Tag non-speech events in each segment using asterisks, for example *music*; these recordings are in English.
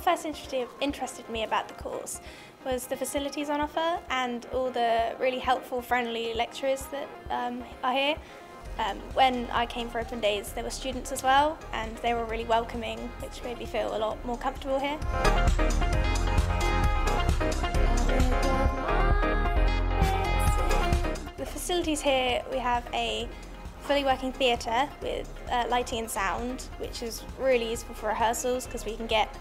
first interested, interested me about the course was the facilities on offer and all the really helpful, friendly lecturers that um, are here. Um, when I came for open days, there were students as well, and they were really welcoming, which made me feel a lot more comfortable here. The facilities here, we have a fully working theatre with uh, lighting and sound, which is really useful for rehearsals because we can get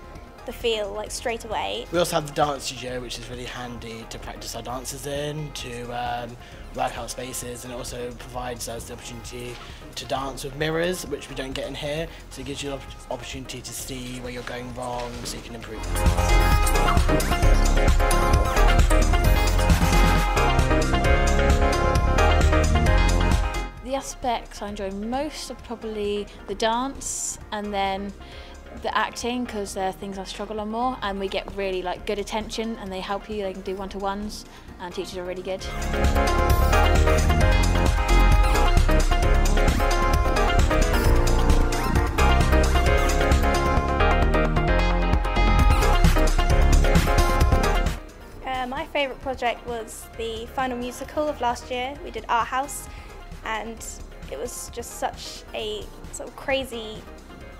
the feel like straight away. We also have the dance studio, which is really handy to practice our dances in, to um, work out spaces, and it also provides us the opportunity to dance with mirrors, which we don't get in here. So it gives you an opportunity to see where you're going wrong, so you can improve. The aspects I enjoy most are probably the dance and then the acting because they're things I struggle on more and we get really like good attention and they help you, they can do one-to-ones and teachers are really good. Uh, my favourite project was the final musical of last year. We did Our House and it was just such a sort of crazy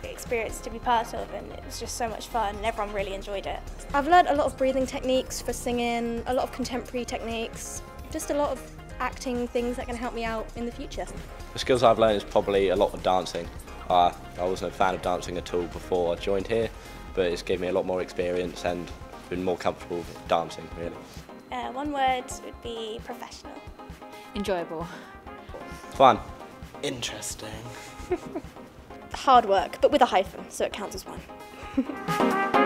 experience to be part of and it was just so much fun and everyone really enjoyed it. I've learned a lot of breathing techniques for singing, a lot of contemporary techniques, just a lot of acting things that can help me out in the future. The skills I've learned is probably a lot of dancing. Uh, I wasn't a fan of dancing at all before I joined here, but it's given me a lot more experience and been more comfortable dancing really. Uh, one word would be professional. Enjoyable. Fun. Interesting. *laughs* Hard work, but with a hyphen, so it counts as one. *laughs*